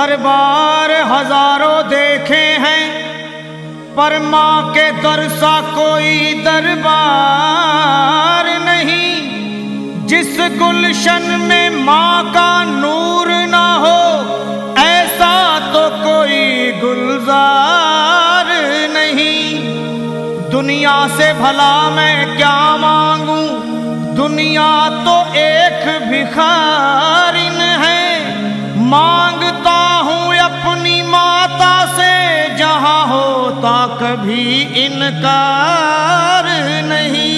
दरबार हज़ारों देखे हैं, पर माँ के दर सा कोई दरबार नहीं। जिस गुलशन में माँ का नूर ना हो, ऐसा तो कोई गुलजार नहीं। दुनिया से भला मैं क्या मांगू? दुनिया तो एक भिखारिन है। मांग होता कभी इनकार नहीं।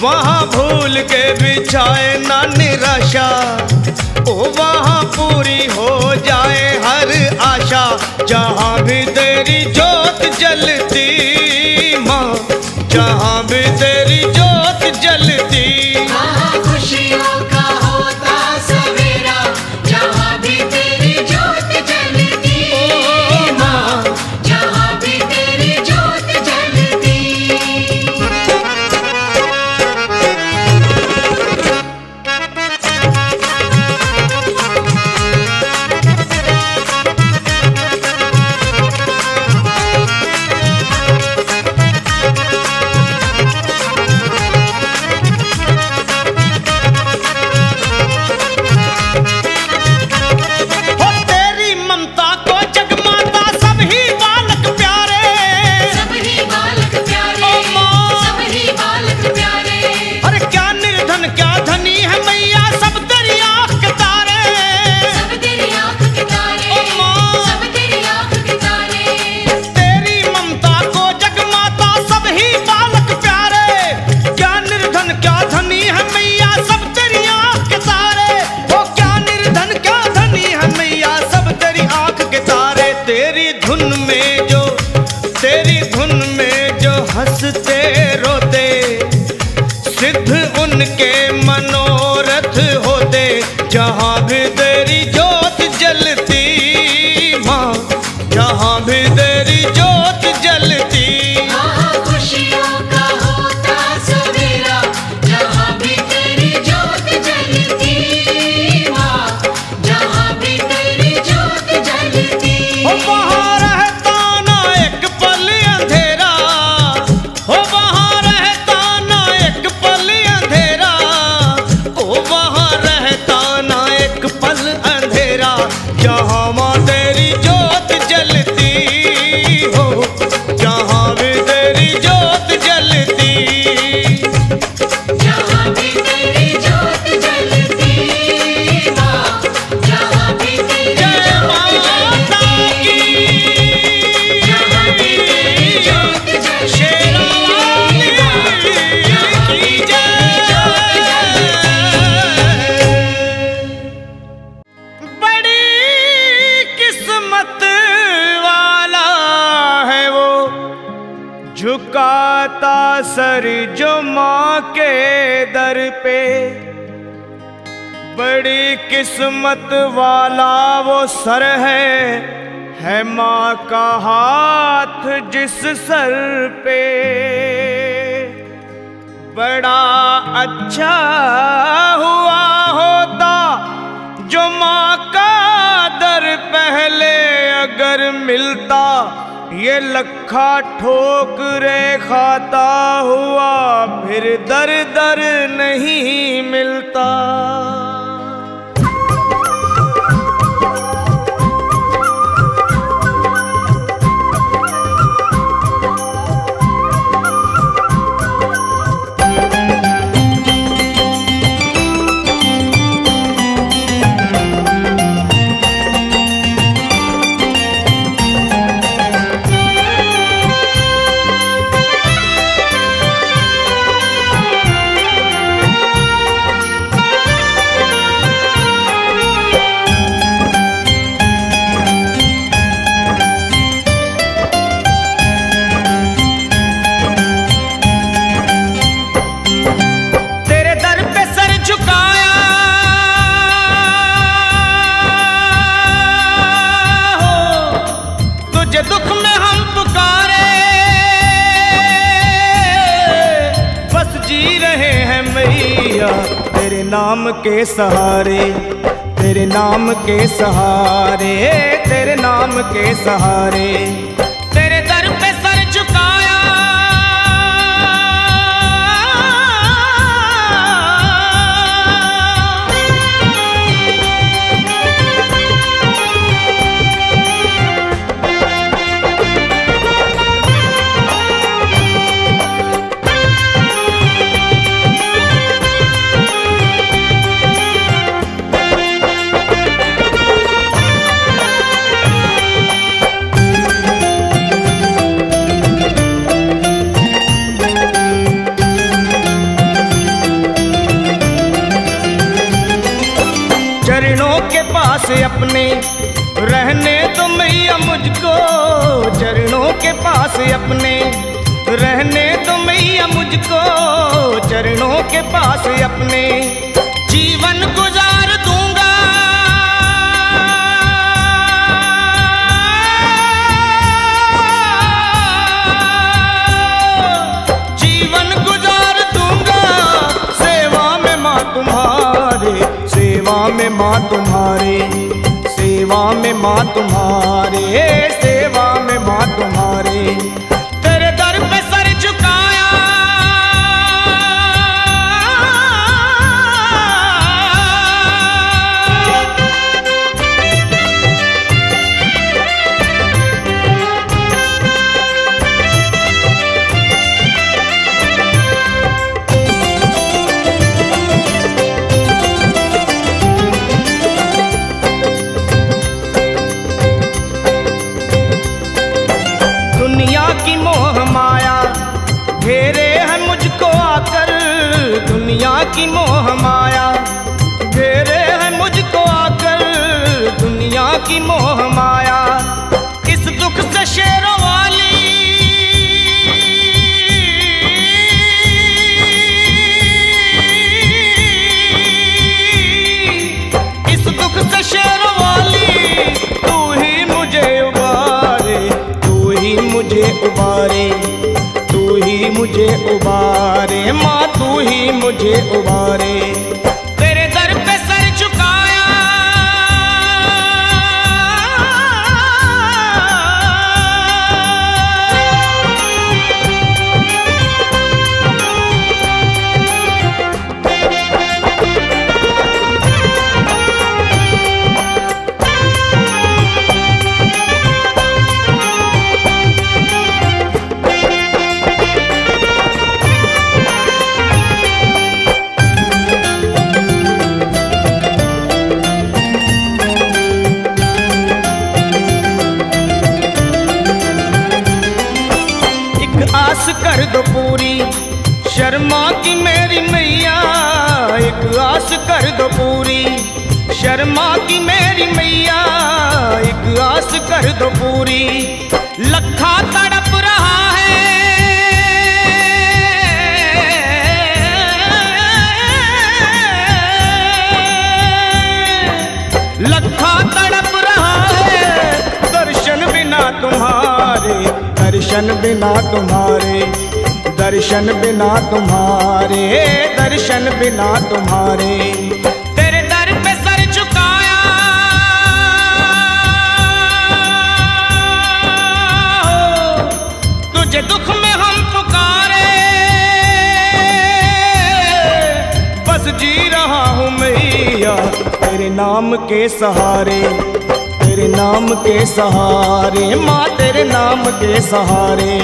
वहाँ भूल के बिछाए ना निराशा। ओ, वहाँ पूरी हो जाए हर आशा। जहाँ भी तेरी जोत जलती माँ, जहाँ Sahabe इस सर पे बड़ा अच्छा हुआ होता, जो माँ का दर पहले अगर मिलता, ये लखा ठोकरे खाता हुआ, फिर दर दर नहीं के सहारे तेरे नाम के सहारे तेरे नाम के सहारे। के पास अपने जीवन गुजार दूँगा। जीवन गुजार दूँगा। सेवा में माँ तुम्हारे, सेवा में माँ तुम्हारे, सेवा में माँ तुम्हारे मिला तुम्हारे। तेरे दर पे सर झुकाया। तुझे दुख में हम पुकारे। बस जी रहा हूँ मैया तेरे नाम के सहारे। तेरे नाम के सहारे, माँ तेरे नाम के सहारे।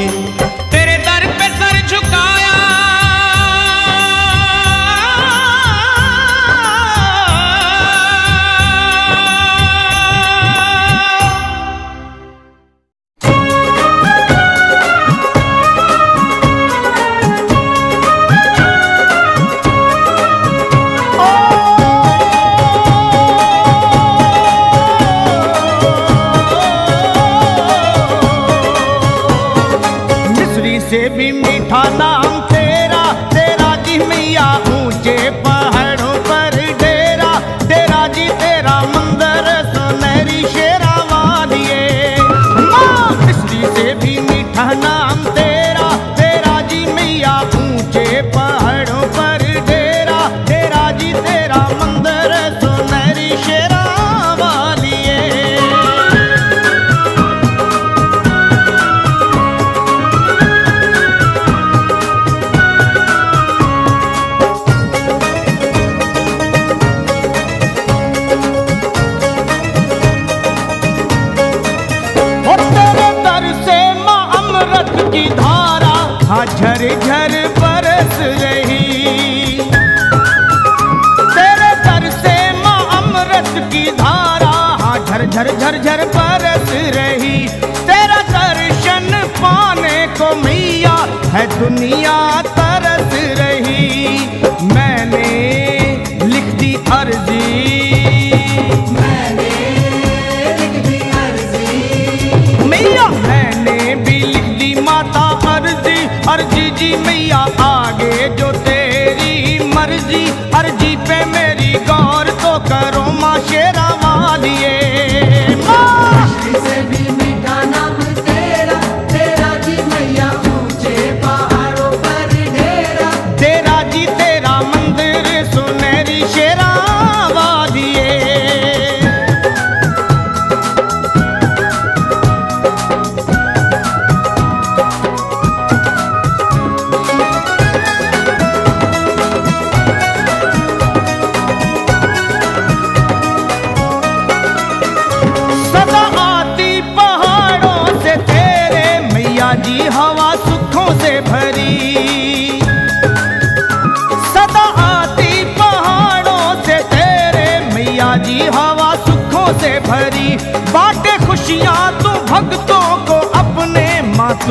Adi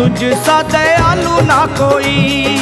ਤੁਝ ਸਾ ਦਇਆਲੂ ਨਾ ਕੋਈ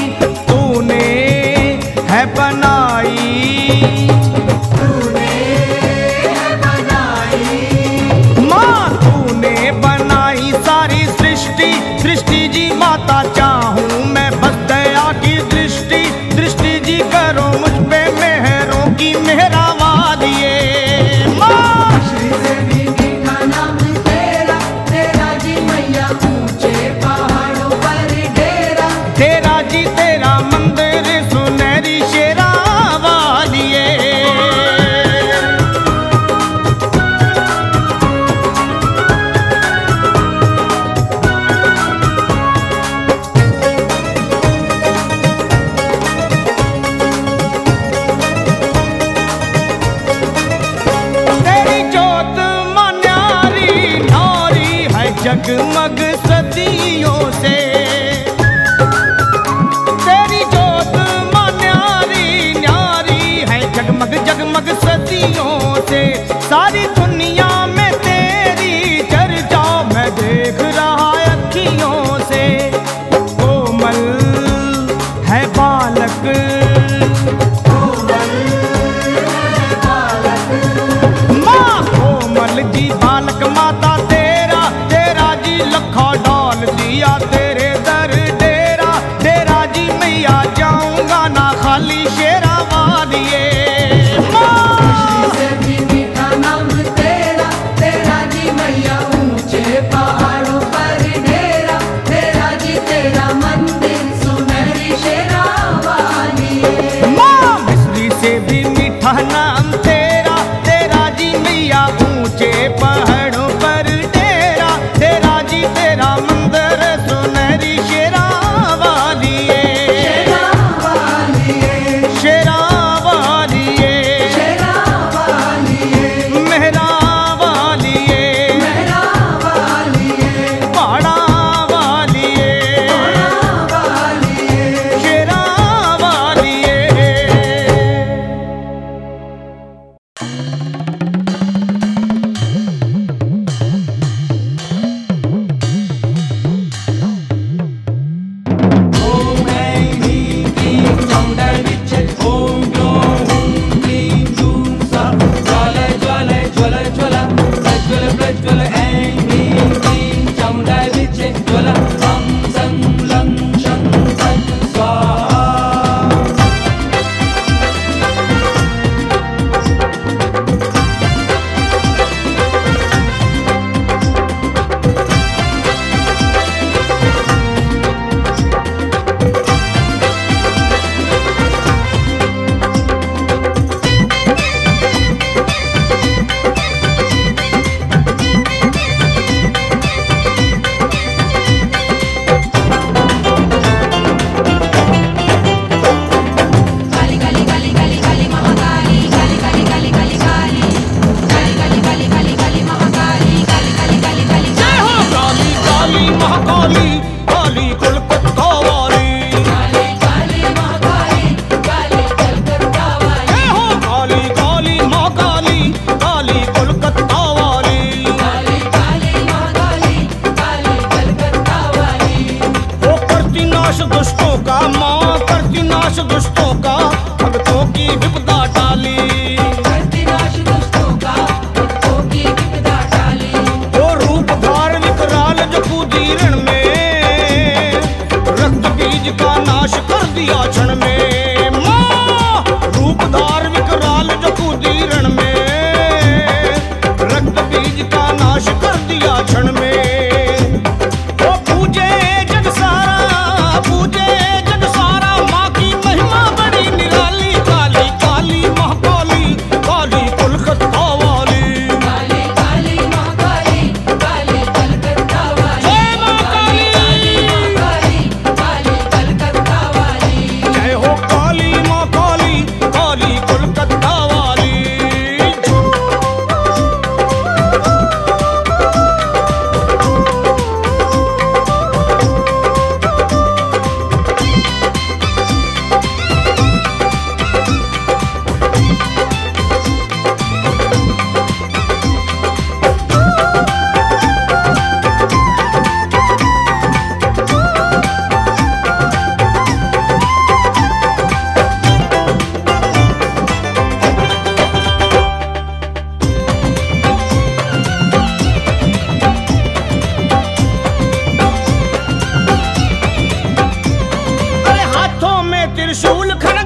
তীর শূল খানা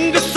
Fingers.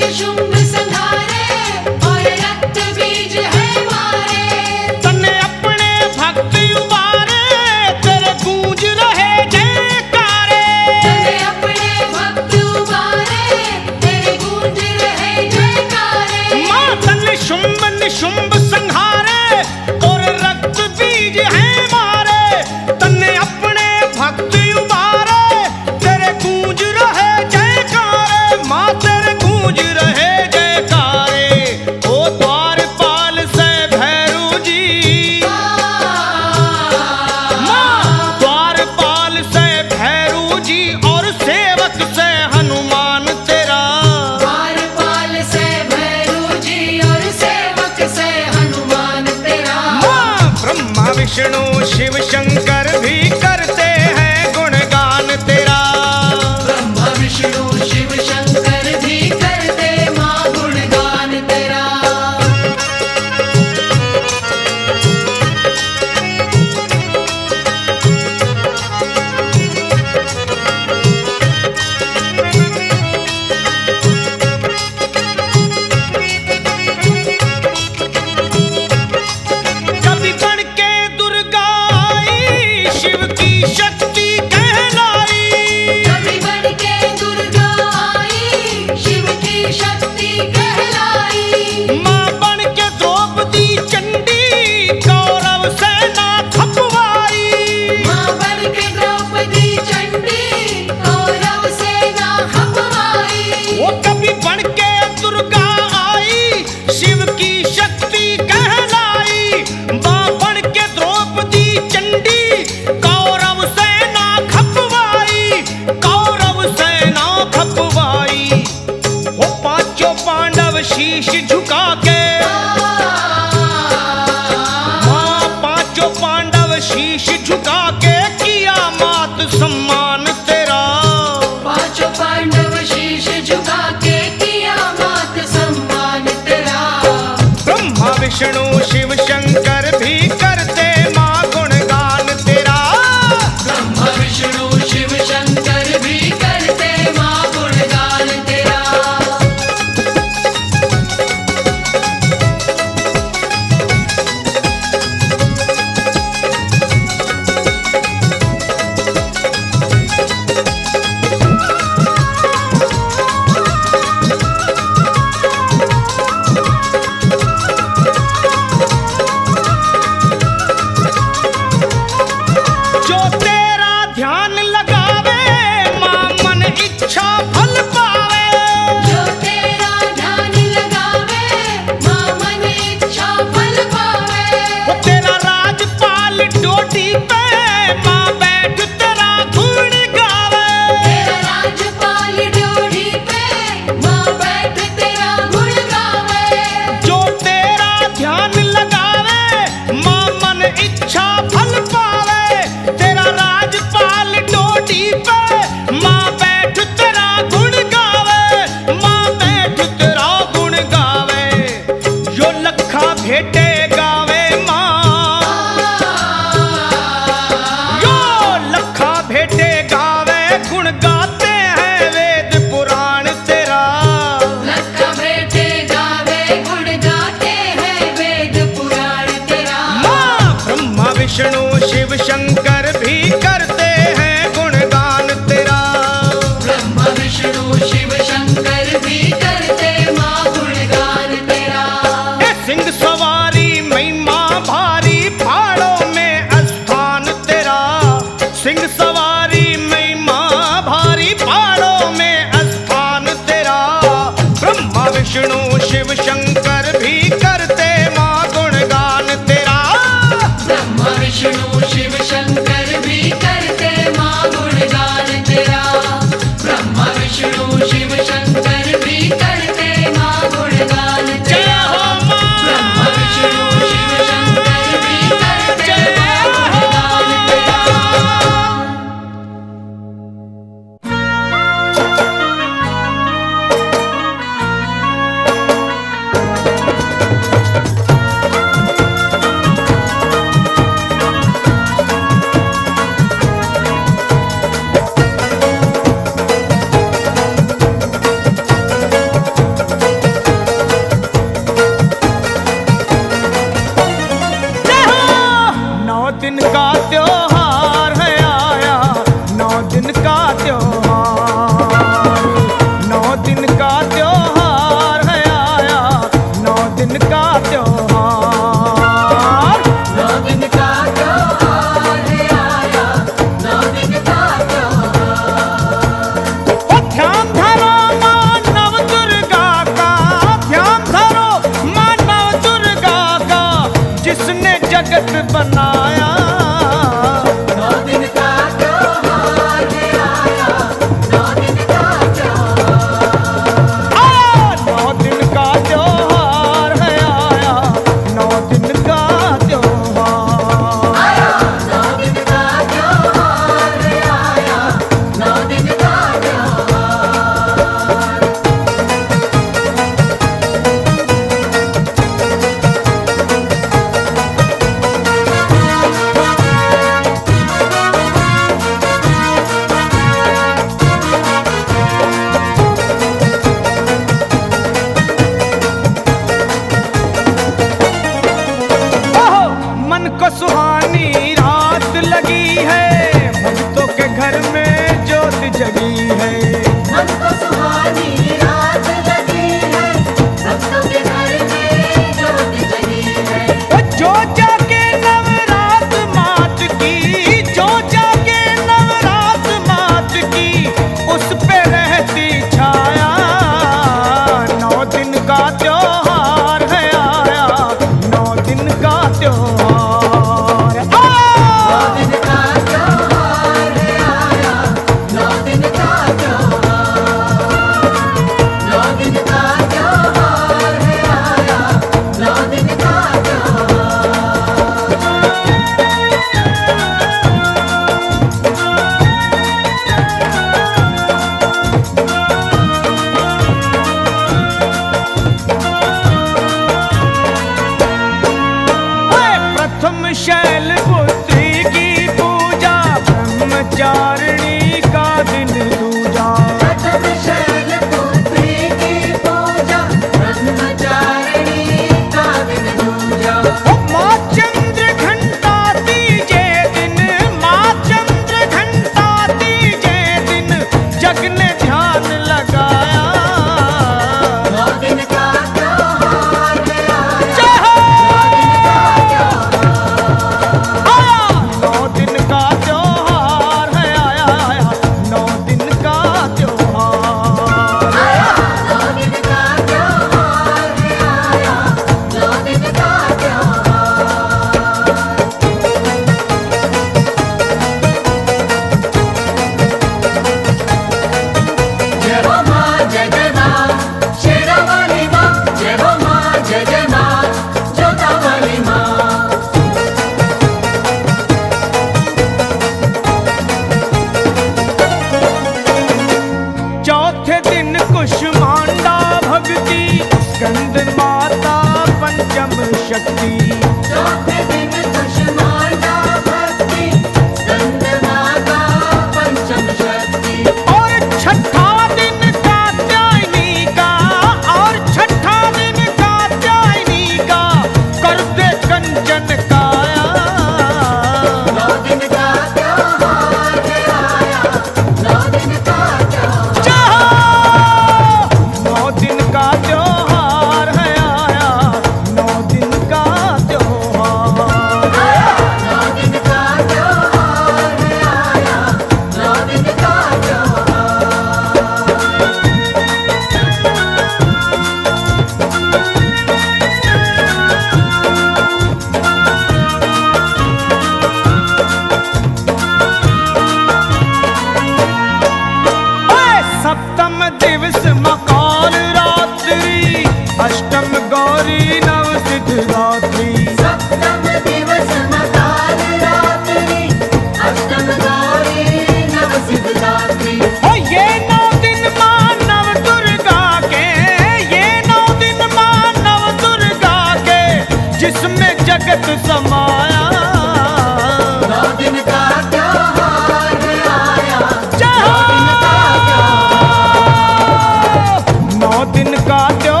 दिन का जो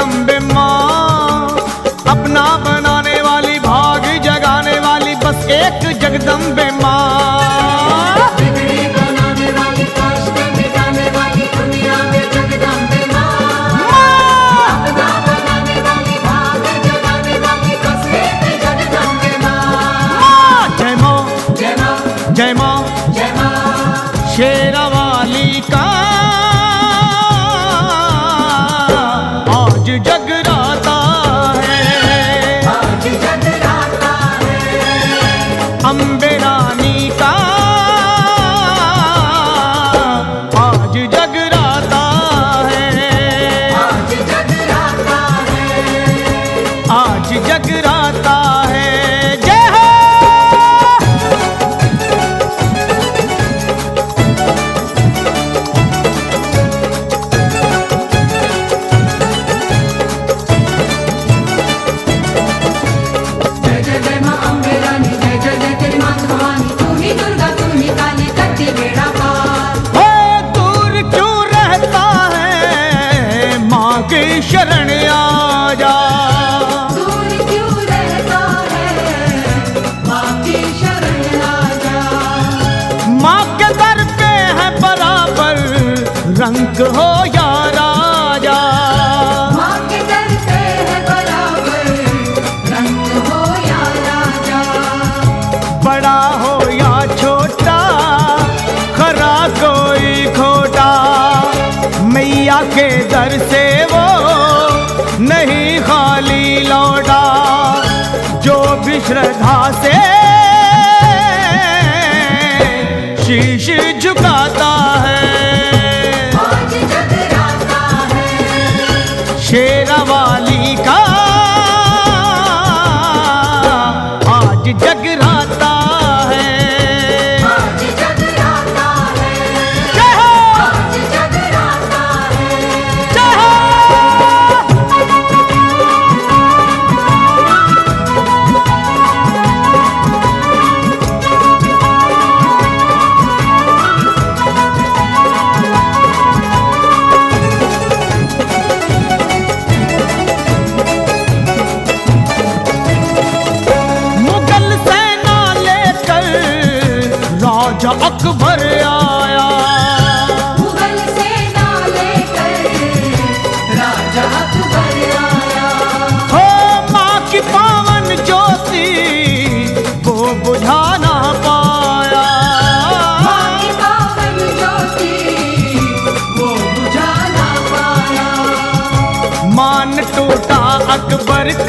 San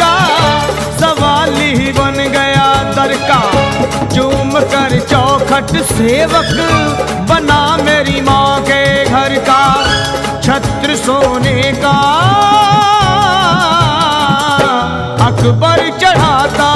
का सवाल ही बन गया दर का चूम कर चौखट सेवक बना मेरी माँ के घर का छत्र सोने का। अकबर चढ़ाता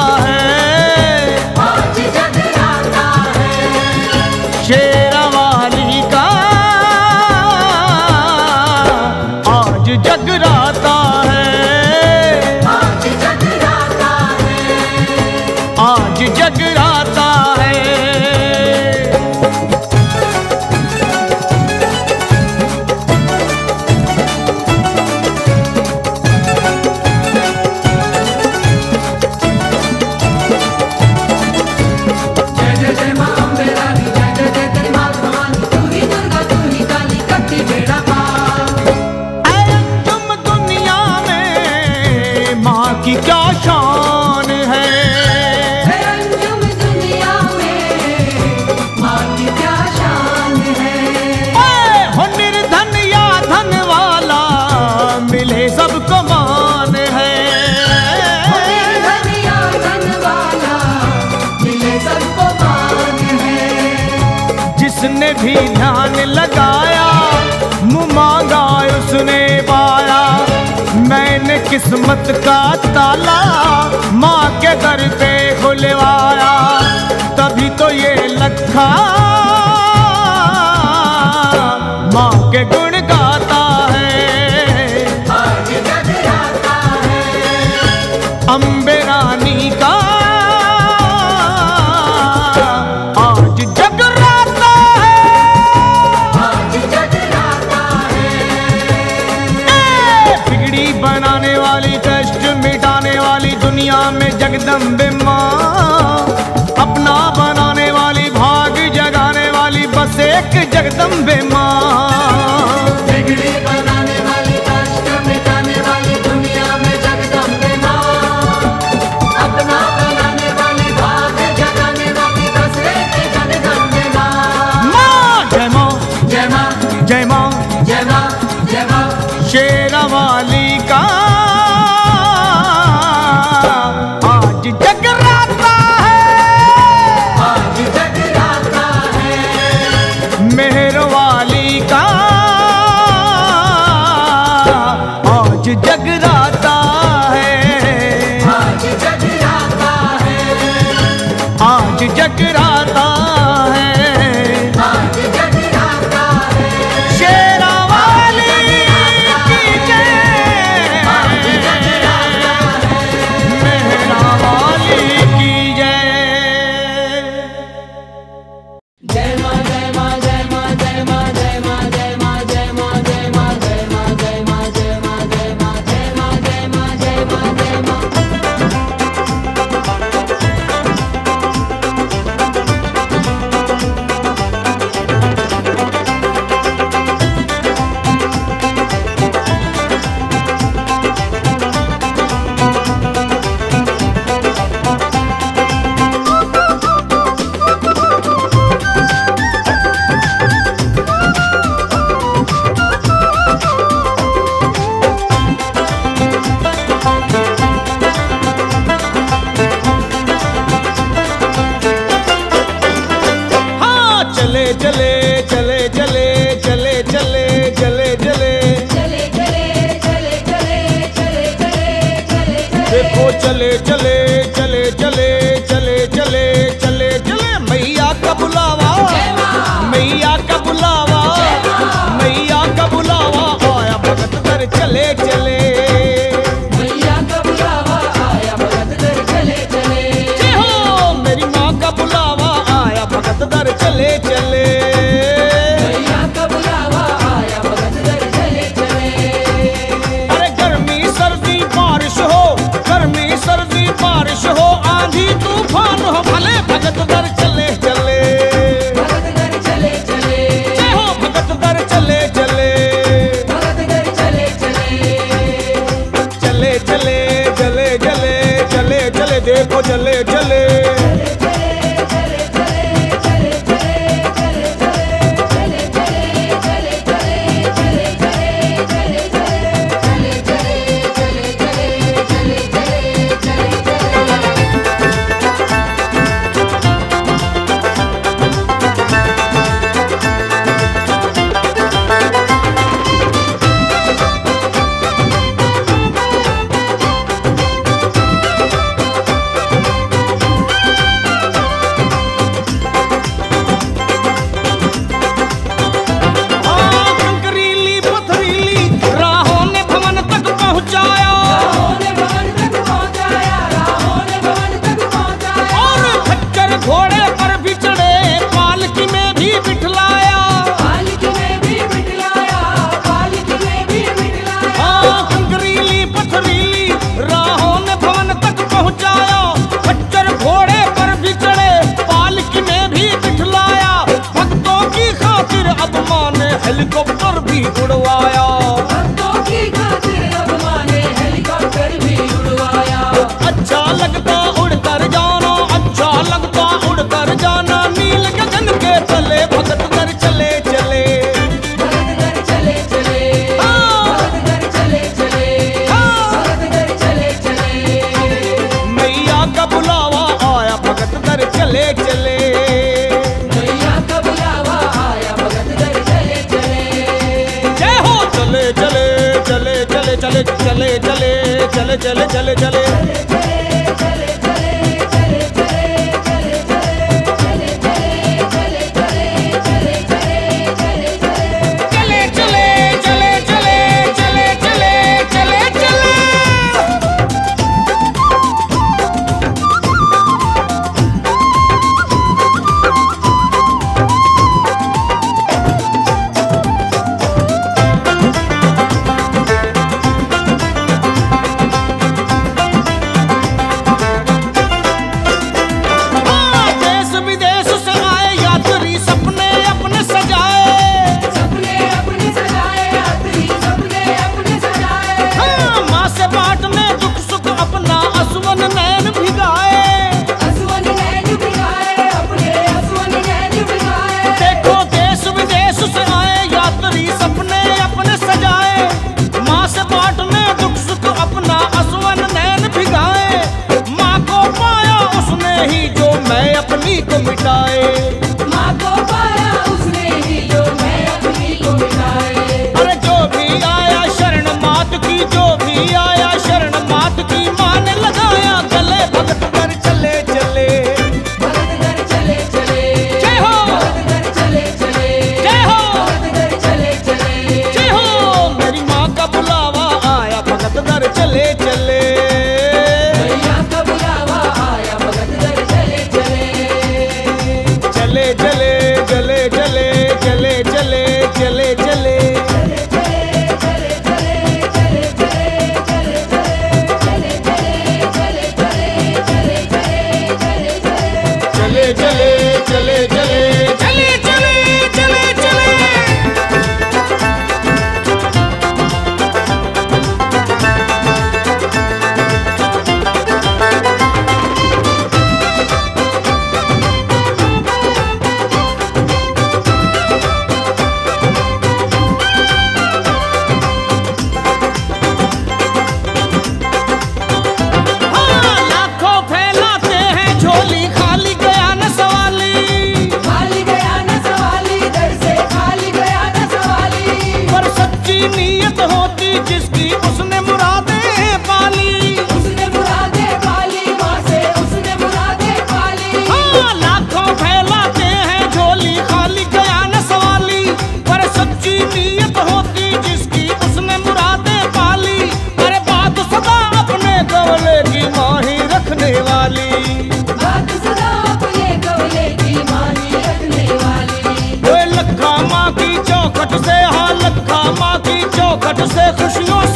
você que o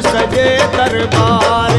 सजे दरबार।